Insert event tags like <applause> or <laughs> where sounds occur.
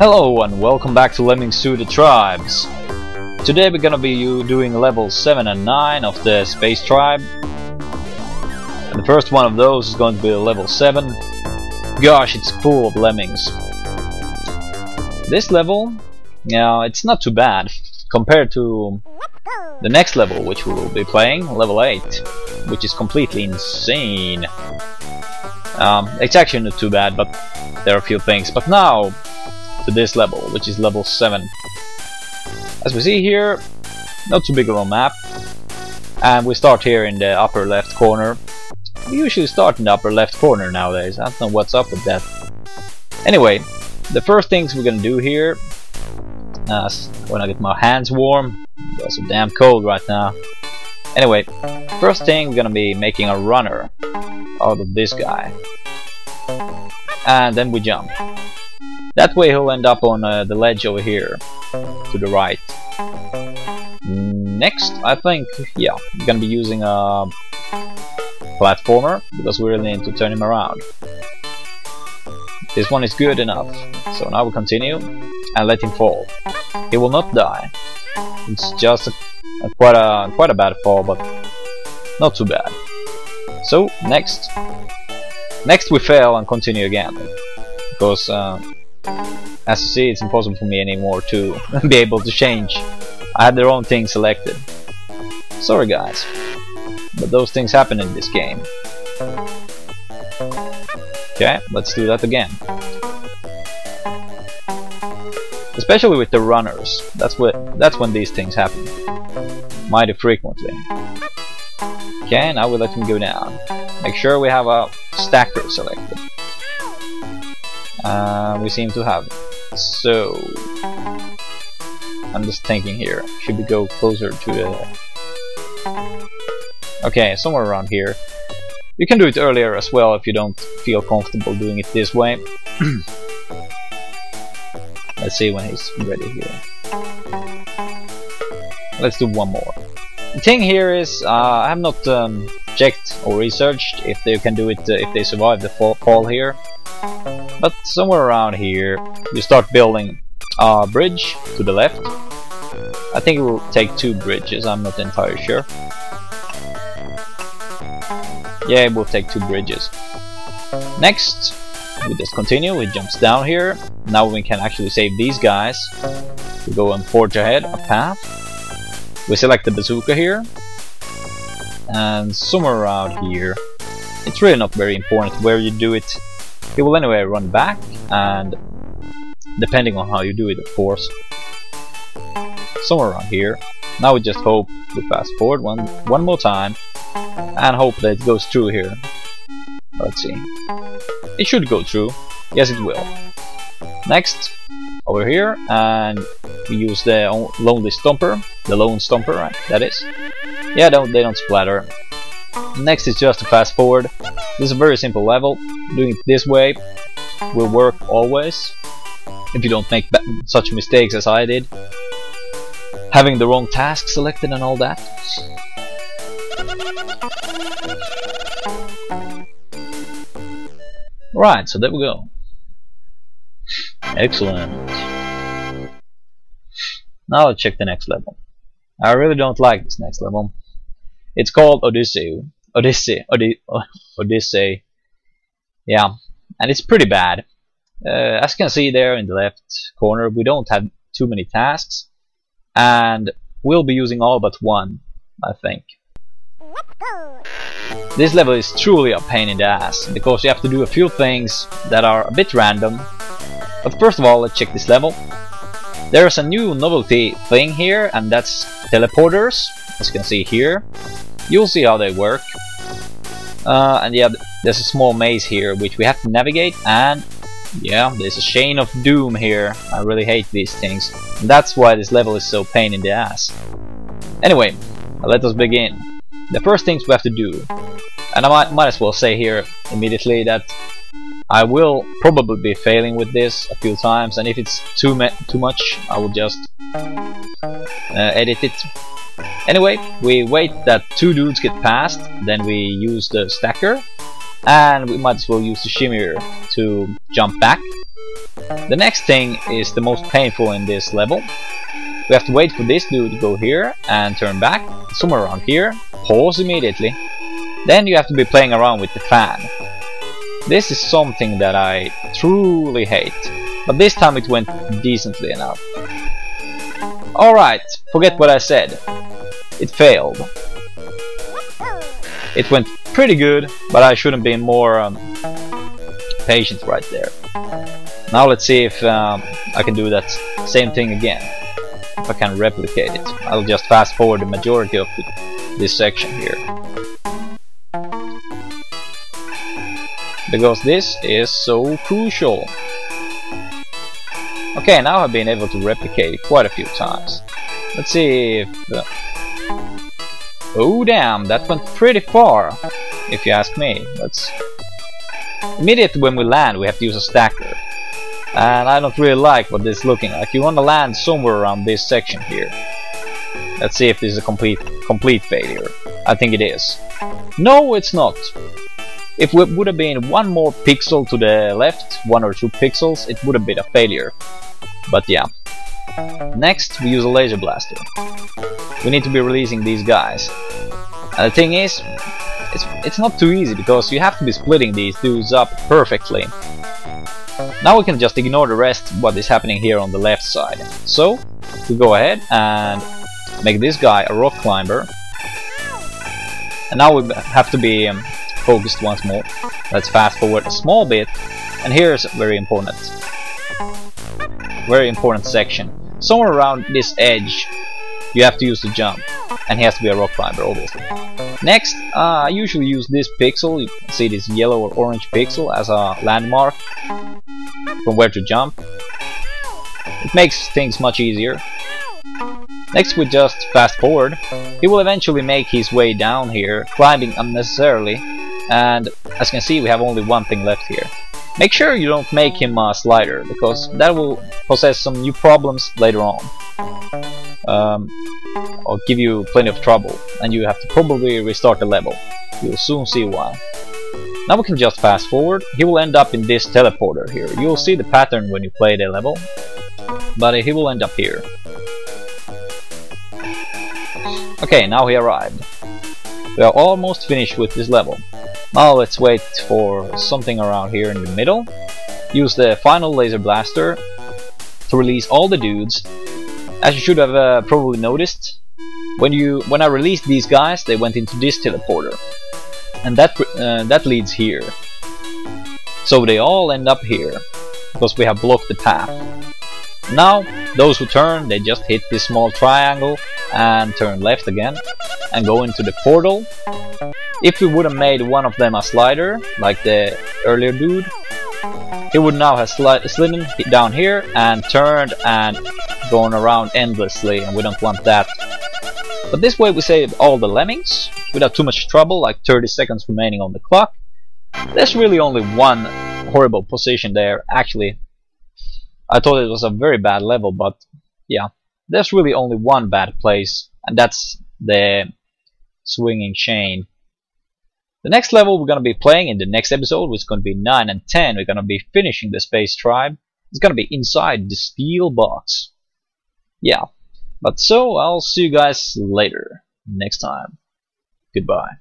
Hello and welcome back to Lemmings 2 The Tribes. Today we're gonna be doing levels 7 and 9 of the Space Tribe. And the first one of those is going to be level 7. Gosh, it's full of lemmings. This level, yeah, it's not too bad compared to the next level which we will be playing, level 8, which is completely insane. Um, it's actually not too bad, but there are a few things. But now, to this level, which is level 7. As we see here, not too big of a map, and we start here in the upper left corner. We usually start in the upper left corner nowadays, I don't know what's up with that. Anyway, the first things we're gonna do here, uh, when I get my hands warm, it's so damn cold right now. Anyway, first thing we're gonna be making a runner out of this guy. And then we jump. That way he'll end up on uh, the ledge over here, to the right. Next, I think, yeah, we're gonna be using a platformer, because we really need to turn him around. This one is good enough, so now we continue, and let him fall. He will not die. It's just a, a quite a quite a bad fall, but not too bad. So next, next we fail and continue again, because uh, as you see, it's impossible for me anymore to <laughs> be able to change. I had the wrong thing selected. Sorry guys, but those things happen in this game. Okay, let's do that again. Especially with the runners. That's what that's when these things happen. Mighty frequently. Okay, now we let him go down. Make sure we have a stacker selected. Uh, we seem to have. So I'm just thinking here. Should we go closer to the Okay, somewhere around here. You can do it earlier as well if you don't feel comfortable doing it this way. <clears throat> Let's see when he's ready here. Let's do one more. The thing here is, uh, I have not um, checked or researched if they can do it uh, if they survive the fall, fall here. But somewhere around here, you start building a bridge to the left. I think it will take two bridges, I'm not entirely sure. Yeah, it will take two bridges. Next, we just continue, it jumps down here. Now we can actually save these guys. We go and forge ahead a path. We select the bazooka here. And somewhere around here, it's really not very important where you do it. It will anyway run back, and depending on how you do it, of course. Somewhere around here. Now we just hope we fast forward one one more time and hope that it goes through here. Let's see. It should go through. Yes, it will. Next, over here, and we use the Lonely Stomper, the Lone Stomper, right? That is. Yeah, don't, they don't splatter. Next is just a fast forward. This is a very simple level. Doing it this way will work always. If you don't make such mistakes as I did. Having the wrong task selected and all that. Right, so there we go. Excellent. Now let's check the next level. I really don't like this next level. It's called Odyssey. Odyssey. <laughs> Odyssey. Odyssey. Yeah, and it's pretty bad. Uh, as you can see there in the left corner, we don't have too many tasks, and we'll be using all but one, I think. This level is truly a pain in the ass, because you have to do a few things that are a bit random. But first of all, let's check this level. There's a new novelty thing here, and that's teleporters, as you can see here. You'll see how they work. Uh, and yeah, there's a small maze here, which we have to navigate, and yeah, there's a chain of doom here. I really hate these things. And that's why this level is so pain in the ass. Anyway, let us begin. The first things we have to do, and I might, might as well say here immediately that I will probably be failing with this a few times, and if it's too too much, I will just uh, edit it. Anyway, we wait that two dudes get past, then we use the stacker, and we might as well use the shimmer to jump back. The next thing is the most painful in this level. We have to wait for this dude to go here and turn back, somewhere around here, pause immediately. Then you have to be playing around with the fan. This is something that I truly hate, but this time it went decently enough. Alright, forget what I said. It failed. It went pretty good, but I shouldn't be more um, patient right there. Now let's see if um, I can do that same thing again. If I can replicate it. I'll just fast forward the majority of the, this section here. Because this is so crucial. Okay, now I've been able to replicate it quite a few times. Let's see if... Uh, oh damn, that went pretty far, if you ask me. Let's... Immediately when we land, we have to use a stacker and I don't really like what this is looking like. You want to land somewhere around this section here. Let's see if this is a complete complete failure. I think it is. No, it's not. If it would have been one more pixel to the left, one or two pixels, it would have been a failure. But yeah. Next, we use a laser blaster. We need to be releasing these guys. And the thing is, it's, it's not too easy because you have to be splitting these dudes up perfectly. Now we can just ignore the rest what is happening here on the left side. So, we go ahead and make this guy a rock climber. And now we have to be um, focused once more. Let's fast forward a small bit. And here's very important. Very important section. Somewhere around this edge you have to use the jump. And he has to be a rock climber, obviously. Next, uh, I usually use this pixel, you can see this yellow or orange pixel as a landmark from where to jump. It makes things much easier. Next we just fast forward. He will eventually make his way down here, climbing unnecessarily, and as you can see we have only one thing left here. Make sure you don't make him a slider, because that will possess some new problems later on. Um, or give you plenty of trouble, and you have to probably restart the level. You'll soon see why. Now we can just fast forward. He will end up in this teleporter here. You'll see the pattern when you play the level, but he will end up here. Okay, now he arrived. We are almost finished with this level. Now let's wait for something around here in the middle. Use the final laser blaster to release all the dudes. As you should have uh, probably noticed, when you when I released these guys, they went into this teleporter and that uh, that leads here. So they all end up here because we have blocked the path. Now those who turn they just hit this small triangle and turn left again and go into the portal. If we would have made one of them a slider like the earlier dude he would now have sli slidden down here and turned and gone around endlessly and we don't want that. But this way we save all the lemmings without too much trouble, like 30 seconds remaining on the clock. There's really only one horrible position there, actually. I thought it was a very bad level, but yeah. There's really only one bad place, and that's the swinging chain. The next level we're going to be playing in the next episode, which is going to be 9 and 10, we're going to be finishing the Space Tribe. It's going to be inside the steel box. Yeah. But so, I'll see you guys later, next time. Goodbye.